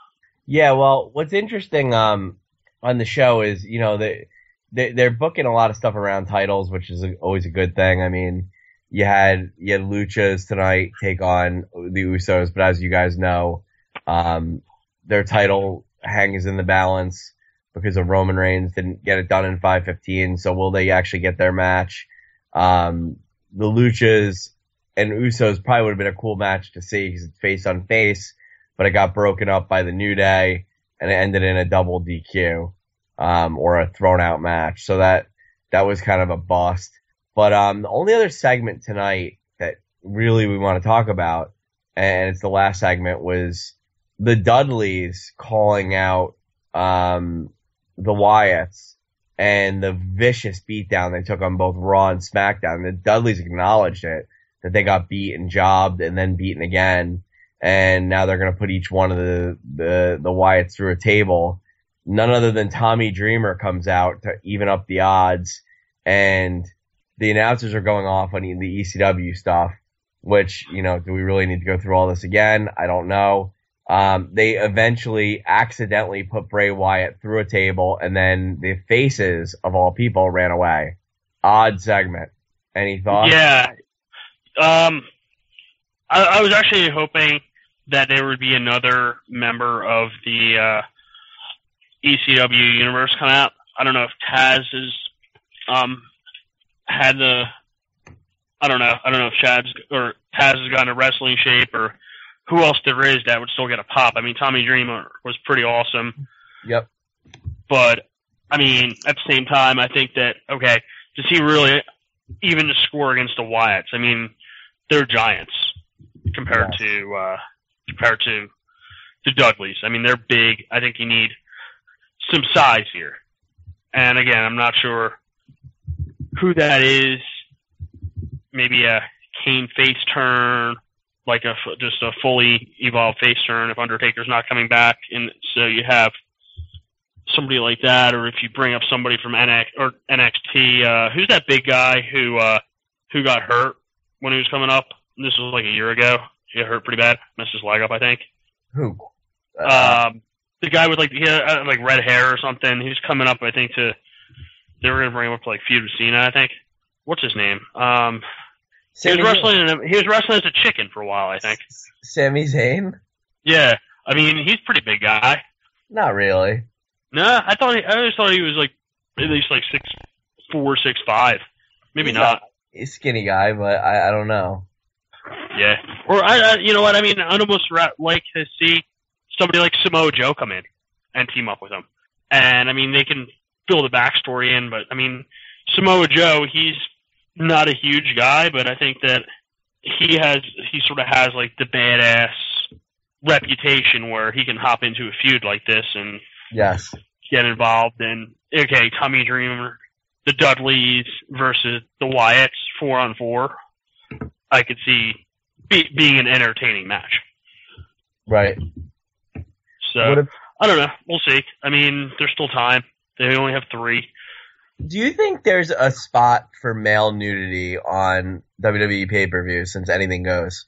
Yeah, well, what's interesting um on the show is you know they, they they're booking a lot of stuff around titles, which is always a good thing. I mean, you had you had Luchas tonight take on the Usos, but as you guys know, um, their title hangs in the balance because of Roman Reigns didn't get it done in 515. So will they actually get their match? Um, the Luchas and Usos probably would have been a cool match to see because it's face on face, but it got broken up by the New Day and it ended in a double DQ, um, or a thrown out match. So that, that was kind of a bust. But, um, the only other segment tonight that really we want to talk about, and it's the last segment was the Dudleys calling out, um, the Wyatts and the vicious beatdown they took on both Raw and SmackDown. The Dudleys acknowledged it, that they got beat and jobbed and then beaten again and now they're going to put each one of the, the, the Wyatts through a table. None other than Tommy Dreamer comes out to even up the odds, and the announcers are going off on the ECW stuff, which, you know, do we really need to go through all this again? I don't know. Um, they eventually accidentally put Bray Wyatt through a table, and then the faces of all people ran away. Odd segment. Any thoughts? Yeah. Um, I, I was actually hoping that there would be another member of the uh, ECW universe come out. I don't know if Taz has um, had the. I don't know. I don't know if Chad's or Taz has gotten a wrestling shape or who else there is that would still get a pop. I mean, Tommy Dreamer was pretty awesome. Yep. But I mean, at the same time, I think that okay, does he really even to score against the Wyatts? I mean, they're giants compared Yes. to uh, compared to the Dudleys. I mean, they're big. I think you need some size here. And again, I'm not sure who that is. Maybe a Kane face turn, like a just a fully evolved face turn if Undertaker's not coming back, and so you have somebody like that, or if you bring up somebody from NX or NXT, uh, who's that big guy who uh, who got hurt when he was coming up? This was like a year ago. He got hurt pretty bad, messed his leg up, I think. Who? Uh, Um, the guy with like he had uh, like red hair or something. He was coming up, I think, to they were gonna bring him up to like feud with Cena, I think. What's his name? Um, he was wrestling. In a, he was wrestling as a chicken for a while, I think. Sami Zayn? Yeah, I mean he's a pretty big guy. Not really. No, I thought he, I always thought he was like at least like six four, six five. Maybe He's not. He's a skinny guy, but I, I don't know. Yeah. Or I, I, you know what I mean? I'd almost ra- like to see somebody like Samoa Joe come in and team up with him. And I mean, they can fill the backstory in, but I mean, Samoa Joe, he's not a huge guy, but I think that he has, he sort of has like the badass reputation where he can hop into a feud like this and Yes. get involved in okay, Tommy Dreamer, the Dudleys versus the Wyatts, four on four. I could see be, being an entertaining match. Right. So if, I don't know. We'll see. I mean, there's still time. They only have three. Do you think there's a spot for male nudity on WWE pay per view since anything goes?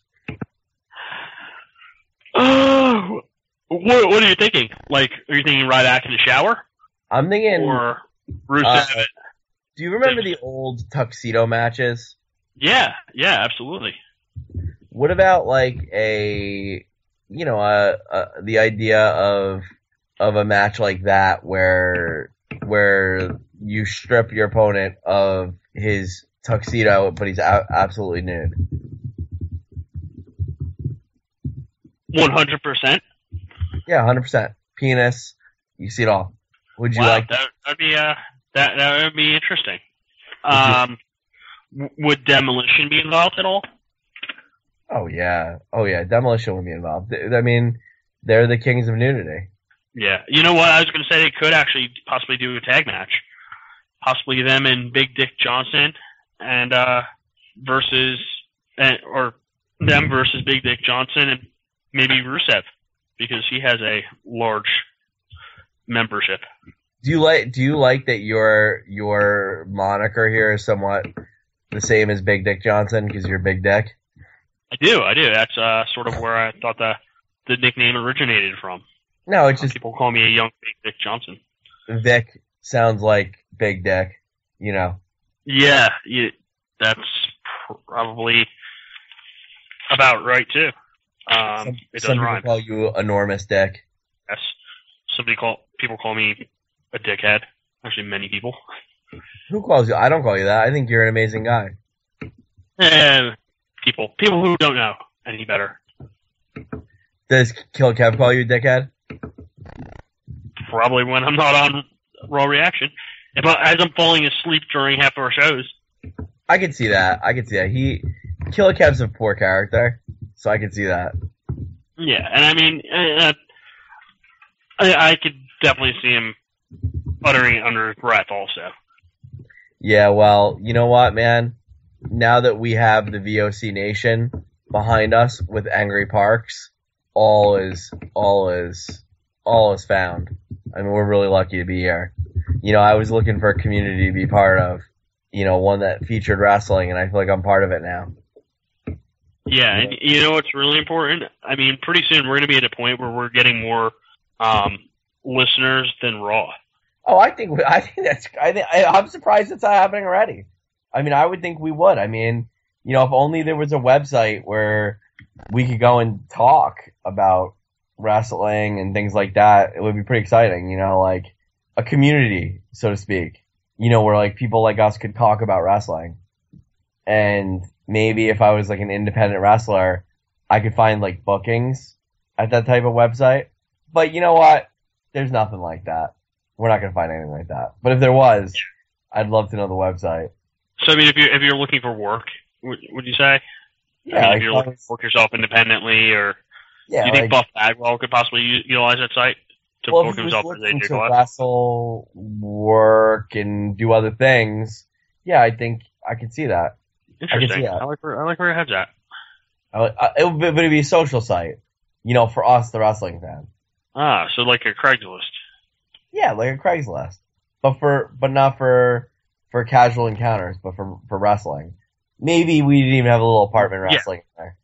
Oh, what, what are you thinking? Like, are you thinking right after the shower I'm thinking. or Rusev? Uh, do you remember the old tuxedo matches? yeah, yeah, absolutely. What about like a, you know, a, a the idea of of a match like that where where you strip your opponent of his tuxedo, but he's a- absolutely nude. One hundred percent. Yeah, hundred percent. Penis, you see it all. Would you Wow, like? that would be uh that that would be interesting. Would you- Um, would demolition be involved at all? Oh yeah, oh yeah. Demolition would be involved. I mean, they're the kings of nudity. Yeah, you know what? I was going to say they could actually possibly do a tag match, possibly them and Big Dick Johnson, and uh versus and or them versus Big Dick Johnson and maybe Rusev because he has a large membership. Do you like? Do you like that your your moniker here is somewhat the same as Big Dick Johnson because you're Big Dick? I do, I do. That's uh sort of where I thought the the nickname originated from. No, it's Some just people call me a young Big Dick Johnson. Vic sounds like Big Dick. You know. Yeah, yeah that's probably about right too. Um, Some, it does some people rhyme. call you enormous dick. Yes. Somebody call people call me a dickhead. Actually, many people. Who calls you? I don't call you that. I think you're an amazing guy. And people, people who don't know any better. Does Kill Kev call you dickhead? Probably when I'm not on Raw Reaction. I, as I'm falling asleep during half of our shows. I can see that. I can see that. He Killer Kev's a poor character, so I can see that. Yeah, and I mean, uh, I, I could definitely see him uttering it under his breath also. Yeah, well, you know what, man? Now that we have the VOC Nation behind us with Angry Parks, all is all is all is found. I mean, we're really lucky to be here. You know, I was looking for a community to be part of. You know, one that featured wrestling, and I feel like I'm part of it now. Yeah, and you know what's really important? I mean, pretty soon we're going to be at a point where we're getting more um, listeners than Raw. Oh, I think I think that's I think I, I'm surprised it's not happening already. I mean, I would think we would. I mean, you know, if only there was a website where we could go and talk about wrestling and things like that, it would be pretty exciting. You know, like a community, so to speak. You know, where like people like us could talk about wrestling, and maybe if I was like an independent wrestler, I could find like bookings at that type of website. But you know what? There's nothing like that. We're not gonna find anything like that. But if there was, I'd love to know the website. So I mean, if you're if you're looking for work, would, would you say? Yeah, I mean, if you're looking to work yourself independently, or yeah, do you think like, Buff Bagwell could possibly utilize that site to well, book if he was himself as AJ to wrestle, work, and do other things, yeah, I think I could see that. Interesting. that. I like where I like where your head's at. I, I, it would be, but it'd be a social site, you know, for us, the wrestling fan. Ah, so like a Craigslist. Yeah, like a Craigslist, but for but not for for casual encounters, but for for wrestling. Maybe we didn't even have a little apartment Yeah. wrestling there,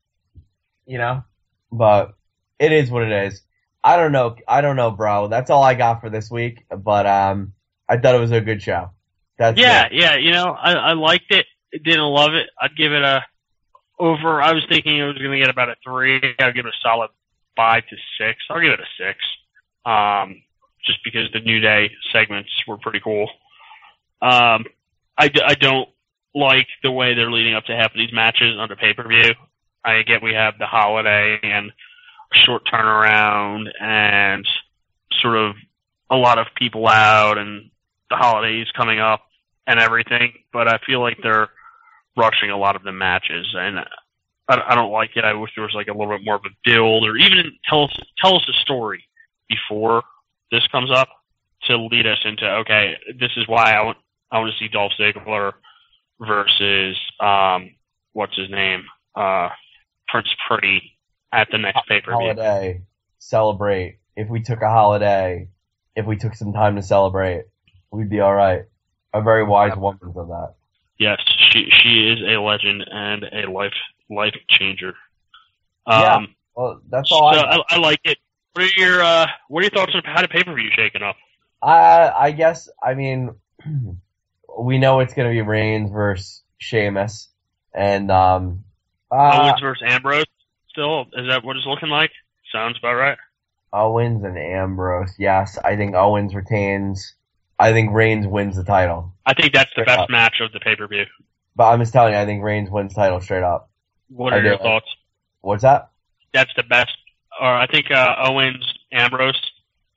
you know. But it is what it is. I don't know. I don't know, bro. That's all I got for this week. But um, I thought it was a good show. That's Yeah, it. yeah. You know, I, I liked it. Didn't love it. I'd give it a over. I was thinking it was going to get about a three. I'd give it a solid five to six. I'll give it a six. Um, just because the New Day segments were pretty cool. Um, I, d- I don't like the way they're leading up to half of these matches on the pay per view. I get we have the holiday and short turnaround and sort of a lot of people out and the holidays coming up and everything, but I feel like they're rushing a lot of the matches, and I, I don't like it. I wish there was like a little bit more of a build, or even tell us tell us a story before this comes up to lead us into okay, this is why I want I want to see Dolph Ziggler versus um what's his name uh Prince Pretty at the next pay per view. holiday, celebrate. If we took a holiday, if we took some time to celebrate, we'd be all right. A very wise woman for that. Yes, she she is a legend and a life life changer. Yeah. Um, Well, that's so all I. I, I like it. What are your uh, what are your thoughts on how the pay per view shaking up? I I guess I mean we know it's gonna be Reigns versus Sheamus, and um, uh, Owens versus Ambrose. Still, is that what it's looking like? Sounds about right. Owens and Ambrose. Yes, I think Owens retains. I think Reigns wins the title. I think that's the Straight best up. match of the pay per view. But I'm just telling you, I think Reigns wins the title straight up. What I are your do. thoughts? What's that? That's the best. Or I think uh, Owens Ambrose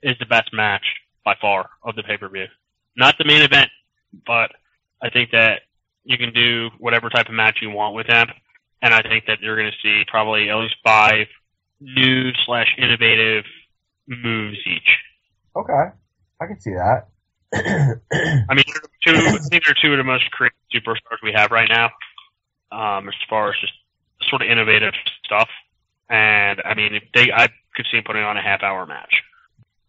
is the best match by far of the pay per view. Not the main event, but I think that you can do whatever type of match you want with him, and I think that you're going to see probably at least five new slash innovative moves each. Okay, I can see that. I mean, two. I think they're two of the most creative superstars we have right now, um, as far as just sort of innovative stuff. And I mean, if they, I could see them putting on a half hour match.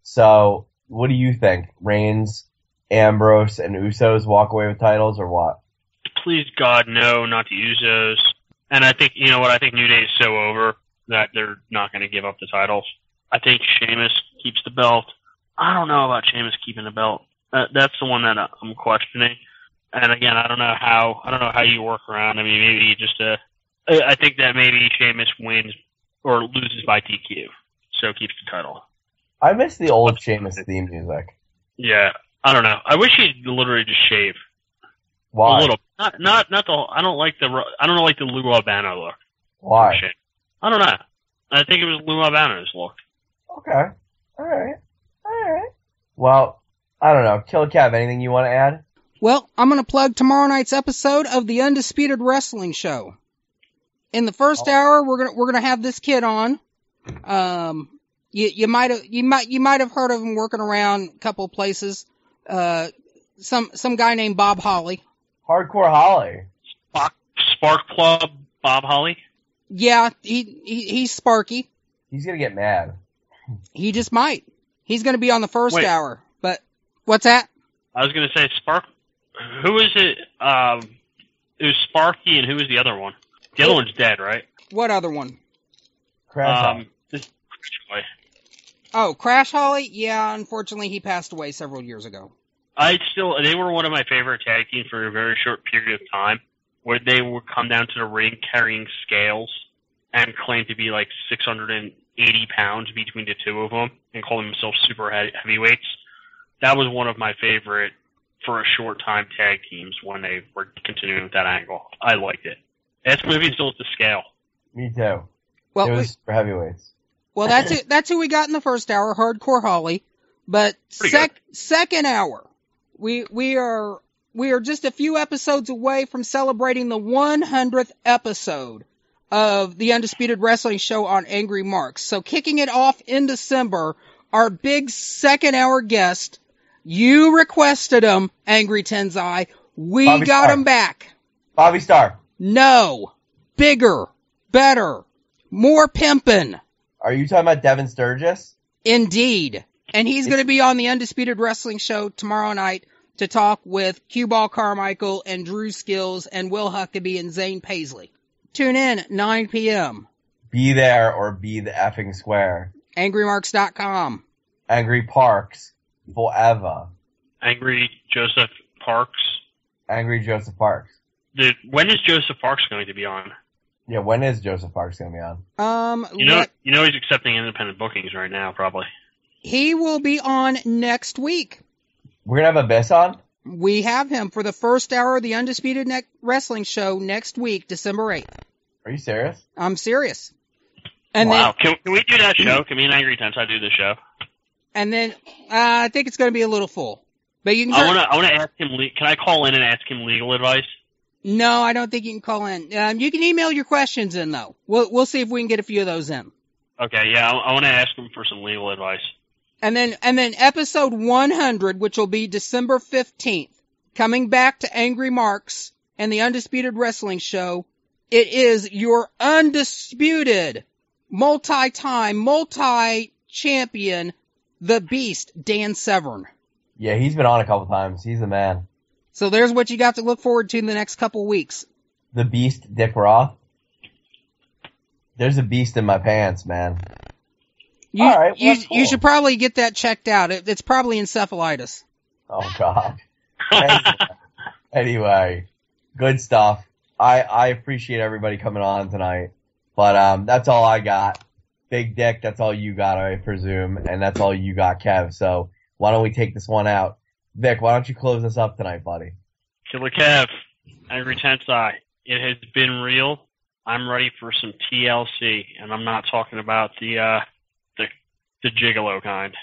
so, what do you think? Reigns, Ambrose, and Usos walk away with titles, or what? Please God, no, not the Usos. And I think you know what? I think New Day is so over that they're not going to give up the titles. I think Sheamus keeps the belt. I don't know about Sheamus keeping the belt. Uh, that's the one that I'm questioning. And again, I don't know how I don't know how you work around. I mean, maybe just uh, I I think that maybe Sheamus wins or loses by DQ, so keeps the title. I miss the old Sheamus theme music. Yeah, I don't know. I wish he'd literally just shave. Why? A little. Not not not the. I don't like the. I don't like the Lou Albano look. Why? I don't know. I think it was Lou Albano's look. Okay. All right. All right. Well, I don't know. Killer Kev, anything you want to add? Well, I'm going to plug tomorrow night's episode of the Undisputed Wrestling Show. In the first Oh. hour, we're gonna we're gonna have this kid on. Um, you you might have you might you might have heard of him working around a couple of places. Uh, some some guy named Bob Holly. Hardcore Holly. Spark, Spark Plug Bob Holly. Yeah, he, he he's Sparky. He's gonna get mad. He just might. He's going to be on the first Wait. hour. But what's that? I was gonna say Spark. Who is it? Um, it was Sparky, and who was the other one? The other one's dead, right? What other one? Crash Holly. Um, this, Oh, Crash Holly. Yeah, unfortunately, he passed away several years ago. I still they were one of my favorite tag teams for a very short period of time, where they would come down to the ring carrying scales and claim to be like 680 pounds between the two of them, and call themselves super heavyweights. That was one of my favorite for a short time tag teams when they were continuing with that angle. I liked it. Ask me if he's still at the scale. Me too. Well, it we- was for heavyweights. Well, that's it. That's who we got in the first hour, Hardcore Holly. But Pretty sec- second hour, we we are we are just a few episodes away from celebrating the 100th episode of the Undisputed Wrestling Show on Angry Marks. So kicking it off in December, our big second hour guest, you requested him, Angry Tensai. We Bobby got Starr. him back. Bobby Starr. No, bigger, better, more pimpin'. Are you talking about Devin Sturgis? Indeed. And he's going to be on the Undisputed Wrestling Show tomorrow night to talk with Q Ball Carmichael and Drew Skills and Will Huckabee and Zane Paisley. Tune in 9 p.m. Be there or be the effing square. AngryMarks.com. Angry Parks. Forever. Angry Joseph Parks. Angry Joseph Parks. Dude, when is Joseph Parks going to be on? Yeah, when is Joseph Parks gonna be on? Um, You know, let- you know he's accepting independent bookings right now, probably. He will be on next week. We're gonna have Abyss on? We have him for the first hour of the Undisputed ne- Wrestling Show next week, December 8th. Are you serious? I'm serious. And wow. Can, can we do that show? Can me and Angry Tensai do the show? and then, uh, I think it's going to be a little full. But you can. I want to. I want to ask him. le- Can I call in and ask him legal advice? No, I don't think you can call in. Um, you can email your questions in though. We'll we'll see if we can get a few of those in. Okay. Yeah. I, I want to ask him for some legal advice. And then and then episode 100, which will be December 15th, coming back to Angry Marks and the Undisputed Wrestling Show. It is your undisputed, multi-time, multi-champion, the Beast, Dan Severn. Yeah, he's been on a couple times. He's the man. So there's what you got to look forward to in the next couple weeks. The beast Dick Roth. There's a beast in my pants, man. You, All right, you, that's you should probably get that checked out. It, it's probably encephalitis. Oh god. anyway, good stuff. I I appreciate everybody coming on tonight. But um that's all I got. Big Dick, that's all you got, I presume, and that's all you got, Kev. So why don't we take this one out? Vic, why don't you close us up tonight, buddy? Killer Kev, Angry Tensai. It has been real. I'm ready for some TLC, and I'm not talking about the uh, the the gigolo kind.